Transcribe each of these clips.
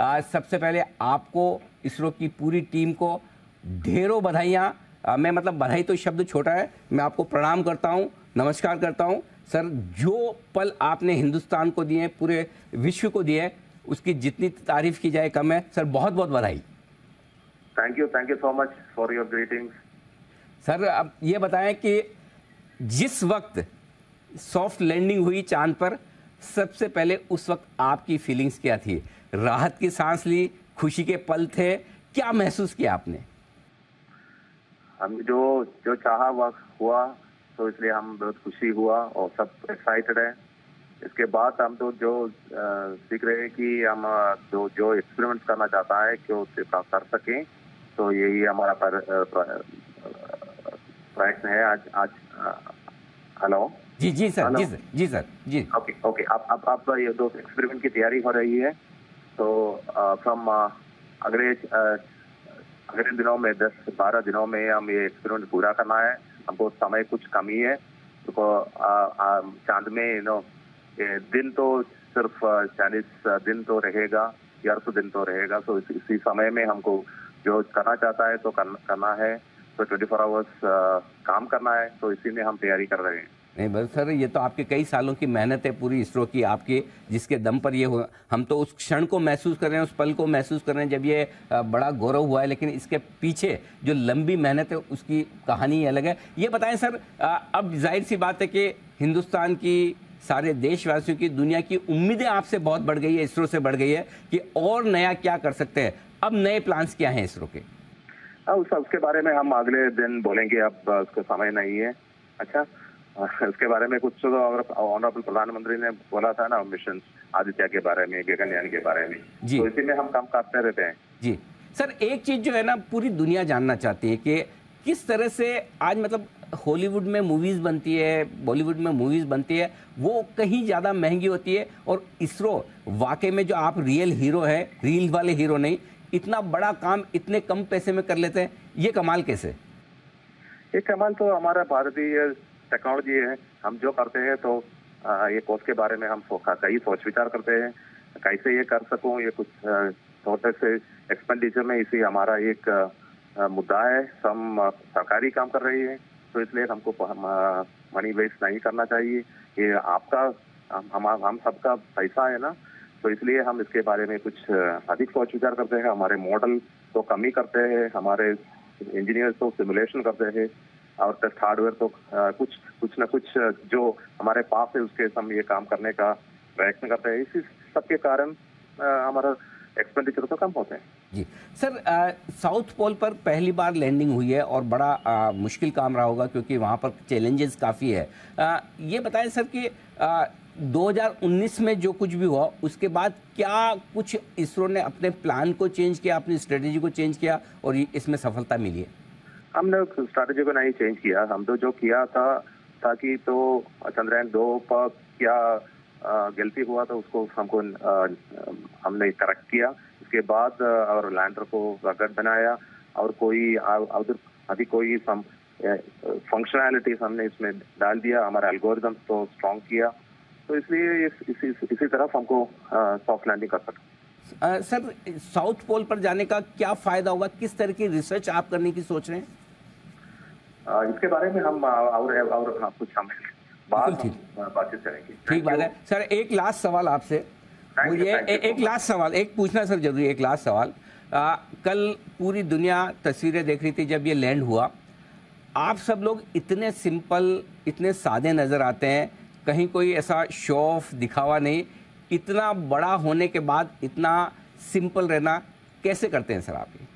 आ, सबसे पहले आपको इसरो की पूरी टीम को ढेरों बधाइयाँ। मैं मतलब बधाई तो शब्द छोटा है मैं आपको प्रणाम करता हूँ नमस्कार करता हूँ। सर जो पल आपने हिंदुस्तान को दिए पूरे विश्व को दिए उसकी जितनी तारीफ़ की जाए कम है। सर बहुत बहुत बधाई। Thank you thank you so much for your greetings sir अब ये बताएँ कि जिस वक्त सॉफ्ट लैंडिंग हुई चाँद पर सबसे पहले उस वक्त आपकी फीलिंग्स क्या थी? राहत की सांस ली, खुशी के पल थे, क्या महसूस किया आपने? हम जो जो चाहा वह हुआ तो इसलिए हम बहुत खुशी हुआ और सब एक्साइटेड है। इसके बाद हम तो जो सीख रहे हैं कि हम जो जो एक्सपेरिमेंट करना चाहता है, कि उसे कर सकें। तो यही हमारा प्रयत्न है आज आज हेलो जी जी सर जी सर जी सर जी। ओके ओके आप आप आप ये दो एक्सपेरिमेंट की तैयारी हो रही है। तो फ्रॉम अगले अगले दिनों में दस बारह दिनों में हम ये एक्सपेरिमेंट पूरा करना है। हमको समय कुछ कमी है तो चाँद में यू नो दिन तो सिर्फ़ चालीस दिन तो रहेगा या अर्थ दिन तो रहेगा। तो इसी समय में हमको जो करना चाहता है तो करना है। तो ट्वेंटी फोर आवर्स काम करना है। तो इसी में हम तैयारी कर रहे हैं। नहीं बस सर ये तो आपके कई सालों की मेहनत है पूरी इसरो की आपके जिसके दम पर ये हम तो उस क्षण को महसूस कर रहे हैं उस पल को महसूस कर रहे हैं जब ये बड़ा गौरव हुआ है लेकिन इसके पीछे जो लंबी मेहनत है उसकी कहानी अलग है। ये बताएँ सर अब ज़ाहिर सी बात है कि हिंदुस्तान की सारे देशवासियों की दुनिया की उम्मीदें आपसे बहुत बढ़ गई है इसरो से बढ़ गई है कि और नया क्या कर सकते हैं। अब नए प्लान्स क्या हैं इसरो के? उस, उसके बारे में हम अगले दिन बोलेंगे अब उसका समय नहीं है। अच्छा इसके बारे में कुछ तो ऑनरेबल प्रधानमंत्री ने बोला था ना मिशन आदित्य के बारे में गगनयान के बारे में तो इसी में हम काम करते रहते हैं। जी। सर एक चीज़ जो है ना पूरी दुनिया जानना चाहती है कि किस तरह से आज मतलब हॉलीवुड में मूवीज़ बनती है बॉलीवुड में मूवीज़ बनती है वो कहीं ज़्यादा महँगी होती है और इसरो वाकई में जो आप रियल हीरो है रील वाले हीरो नहीं इतना बड़ा काम इतने कम पैसे में कर लेते हैं ये कमाल कैसे? ये कमाल तो हमारा भारतीय टेक्नोलॉजी है हम जो करते हैं तो आ, ये कोर्स के बारे में हम कई सोच विचार करते हैं कैसे ये कर सकूँ ये कुछ छोटे से एक्सपेंडिचर में इसी हमारा एक मुद्दा है हम सरकारी काम कर रही है तो इसलिए हमको मनी वेस्ट नहीं करना चाहिए ये आपका हम हम सबका पैसा है ना तो इसलिए हम इसके बारे में कुछ अधिक सोच विचार करते हैं हमारे मॉडल तो कमी करते हैं हमारे इंजीनियर तो सिमुलेशन करते हैं और टेस्ट हार्डवेयर तो कुछ कुछ ना कुछ जो हमारे पास है उसके हम ये काम करने का प्रयत्न करते हैं। इसी सबके कारण हमारा एक्सपेंडिचर तो कम होते हैं। जी। सर साउथ पोल पर पहली बार लैंडिंग हुई है और बड़ा आ, मुश्किल काम रहा होगा क्योंकि वहाँ पर चैलेंजेस काफ़ी है। आ, ये बताएँ सर कि आ, 2019 में जो कुछ भी हुआ उसके बाद क्या कुछ इसरो ने अपने प्लान को चेंज किया अपनी स्ट्रेटेजी को चेंज किया और इसमें सफलता मिली है? हमने स्ट्रैटेजी को नहीं चेंज किया। हम तो जो किया था ताकि तो चंद्रयान दो पर क्या गलती हुआ तो उसको हमको हमने करेक्ट किया। उसके बाद और लैंडर को रगड़ बनाया और कोई अभी कोई फंक्शनैलिटीज हमने इसमें डाल दिया हमारा एल्गोरिदम तो स्ट्रॉन्ग किया। तो इसलिए इस, इसी इसी तरफ़ हमको सॉफ्ट लैंडिंग कर सकते सर साउथ पोल पर जाने का क्या फ़ायदा होगा? किस तरह की रिसर्च आप करने की सोच रहे हैं? इसके बारे में हम और और हाँ, कुछ हम बातचीत करेंगे। ठीक बात है। सर एक लास्ट सवाल आपसे। मुझे एक लास्ट सवाल एक पूछना सर ज़रूरी एक लास्ट सवाल। आ, कल पूरी दुनिया तस्वीरें देख रही थी जब ये लैंड हुआ। आप सब लोग इतने सिंपल इतने सादे नज़र आते हैं। कहीं कोई ऐसा शो ऑफ़ दिखावा नहीं। इतना बड़ा होने के बाद इतना सिंपल रहना कैसे करते हैं सर आप ये?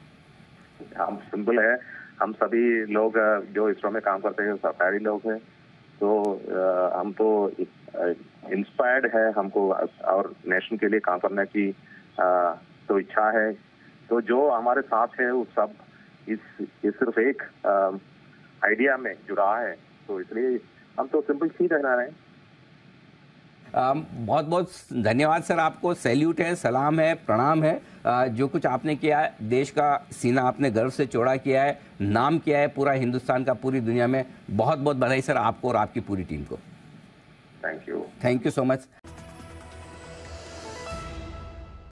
हम सिंपल है। हम सभी लोग जो इसरो में काम करते हैं, सरकारी लोग हैं तो हम तो इंस्पायर्ड है हमको और नेशन के लिए काम करने की तो इच्छा है। तो जो हमारे साथ है, वो सब इस, ये सिर्फ़ एक आइडिया में जुड़ा है। तो इसलिए हम तो सिंपल सी रहना रहे बहुत बहुत धन्यवाद सर आपको। सैल्यूट है सलाम है प्रणाम है। जो कुछ आपने किया है देश का सीना आपने गर्व से चौड़ा किया है नाम किया है पूरा हिंदुस्तान का पूरी दुनिया में। बहुत बहुत बधाई सर आपको और आपकी पूरी टीम को। Thank you thank you so much